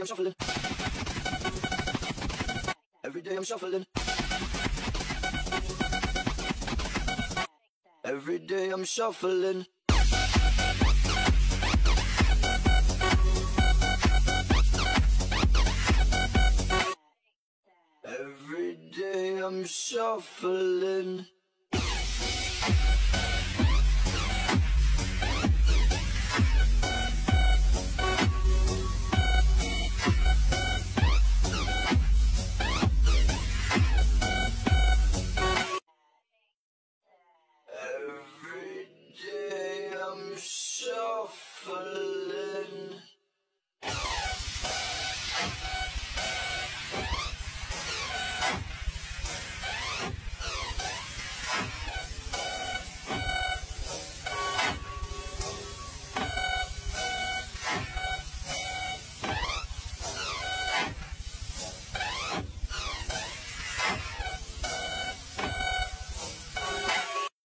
I'm shuffling. Every day I'm shuffling. Every day I'm shuffling. Every day I'm shuffling.